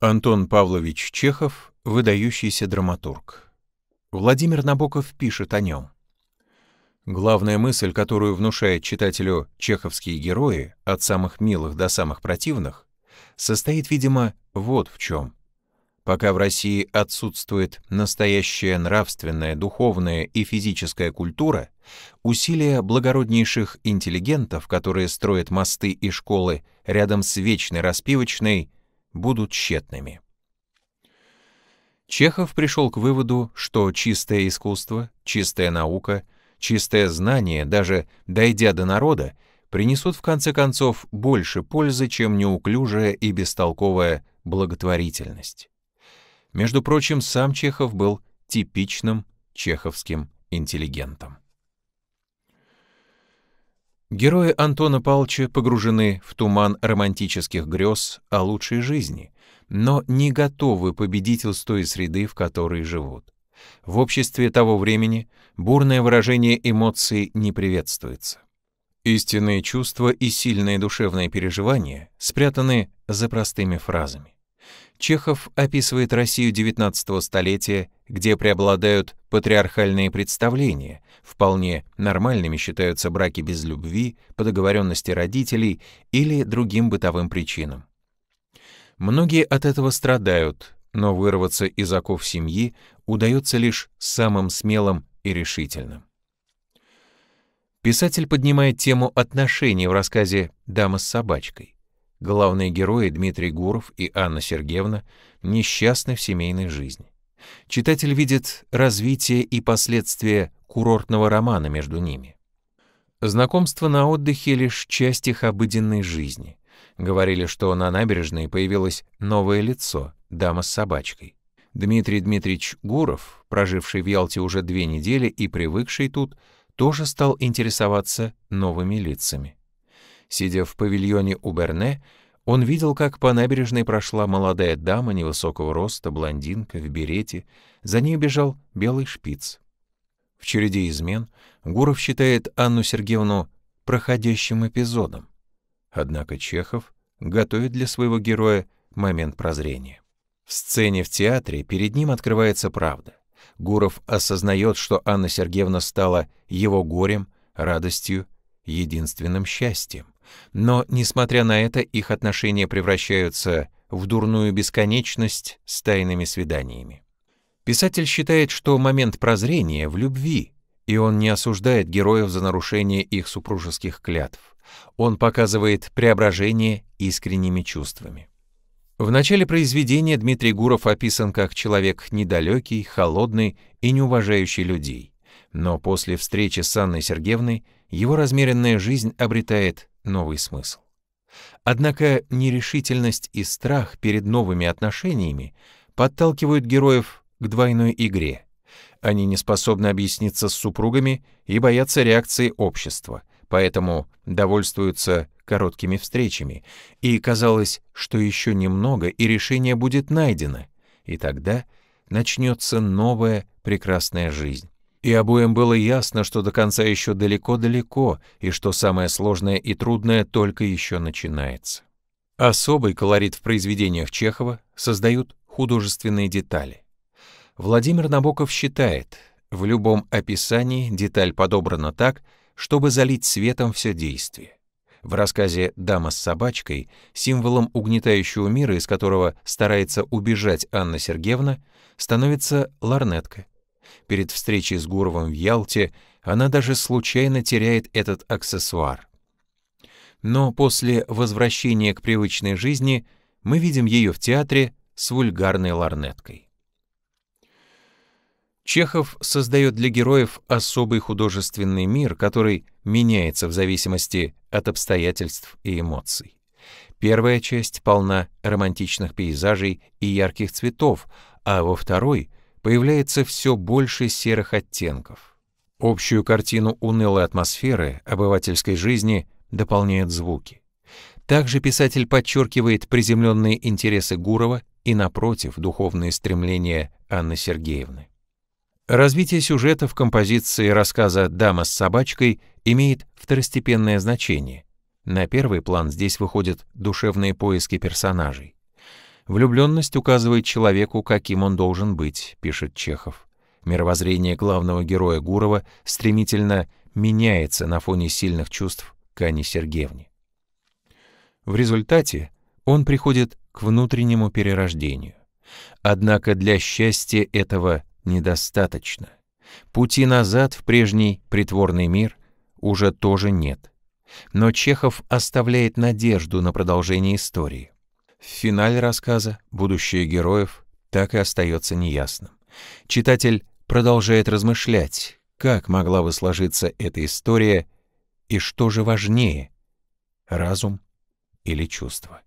Антон Павлович Чехов – выдающийся драматург. Владимир Набоков пишет о нем. Главная мысль, которую внушает читателю чеховские герои, от самых милых до самых противных, состоит, видимо, вот в чем. Пока в России отсутствует настоящая нравственная, духовная и физическая культура, усилия благороднейших интеллигентов, которые строят мосты и школы рядом с вечной распивочной, будут тщетными. Чехов пришел к выводу, что чистое искусство, чистая наука, чистое знание, даже дойдя до народа, принесут в конце концов больше пользы, чем неуклюжая и бестолковая благотворительность. Между прочим, сам Чехов был типичным чеховским интеллигентом. Герои Антона Павловича погружены в туман романтических грез о лучшей жизни, но не готовы победительству той среды, в которой живут. В обществе того времени бурное выражение эмоций не приветствуется. Истинные чувства и сильные душевные переживания спрятаны за простыми фразами. Чехов описывает Россию XIX столетия, где преобладают патриархальные представления, вполне нормальными считаются браки без любви, по договоренности родителей или другим бытовым причинам. Многие от этого страдают, но вырваться из оков семьи удается лишь самым смелым и решительным. Писатель поднимает тему отношений в рассказе «Дама с собачкой». Главные герои Дмитрий Гуров и Анна Сергеевна несчастны в семейной жизни. Читатель видит развитие и последствия курортного романа между ними. Знакомство на отдыхе — лишь часть их обыденной жизни. Говорили, что на набережной появилось новое лицо — дама с собачкой. Дмитрий Дмитриевич Гуров, проживший в Ялте уже две недели и привыкший тут, тоже стал интересоваться новыми лицами. Сидя в павильоне у Берне, он видел, как по набережной прошла молодая дама невысокого роста, блондинка в берете, за ней бежал белый шпиц. В череде измен Гуров считает Анну Сергеевну проходящим эпизодом. Однако Чехов готовит для своего героя момент прозрения. В сцене в театре перед ним открывается правда. Гуров осознает, что Анна Сергеевна стала его горем, радостью, единственным счастьем. Но, несмотря на это, их отношения превращаются в дурную бесконечность с тайными свиданиями. Писатель считает, что момент прозрения в любви, и он не осуждает героев за нарушение их супружеских клятв. Он показывает преображение искренними чувствами. В начале произведения Дмитрий Гуров описан как человек недалекий, холодный и не уважающий людей. Но после встречи с Анной Сергеевной его размеренная жизнь обретает новый смысл. Однако нерешительность и страх перед новыми отношениями подталкивают героев к двойной игре. Они не способны объясниться с супругами и боятся реакции общества, поэтому довольствуются короткими встречами, и казалось, что еще немного, и решение будет найдено, и тогда начнется новая прекрасная жизнь. И обоим было ясно, что до конца еще далеко-далеко, и что самое сложное и трудное только еще начинается. Особый колорит в произведениях Чехова создают художественные детали. Владимир Набоков считает, в любом описании деталь подобрана так, чтобы залить светом все действие. В рассказе «Дама с собачкой» символом угнетающего мира, из которого старается убежать Анна Сергеевна, становится ларнетка — Перед встречей с Гуровым в Ялте она даже случайно теряет этот аксессуар. Но после возвращения к привычной жизни мы видим ее в театре с вульгарной ларнеткой. Чехов создает для героев особый художественный мир, который меняется в зависимости от обстоятельств и эмоций. Первая часть полна романтичных пейзажей и ярких цветов, а во второй появляется все больше серых оттенков. Общую картину унылой атмосферы обывательской жизни дополняют звуки. Также писатель подчеркивает приземленные интересы Гурова и, напротив, духовные стремления Анны Сергеевны. Развитие сюжета в композиции рассказа «Дама с собачкой» имеет второстепенное значение. На первый план здесь выходят душевные поиски персонажей. Влюбленность указывает человеку, каким он должен быть, пишет Чехов. Мировоззрение главного героя Гурова стремительно меняется на фоне сильных чувств к Анне Сергеевне. В результате он приходит к внутреннему перерождению. Однако для счастья этого недостаточно. Пути назад в прежний притворный мир уже тоже нет. Но Чехов оставляет надежду на продолжение истории. В финале рассказа будущее героев так и остается неясным. Читатель продолжает размышлять, как могла бы сложиться эта история и что же важнее — разум или чувство.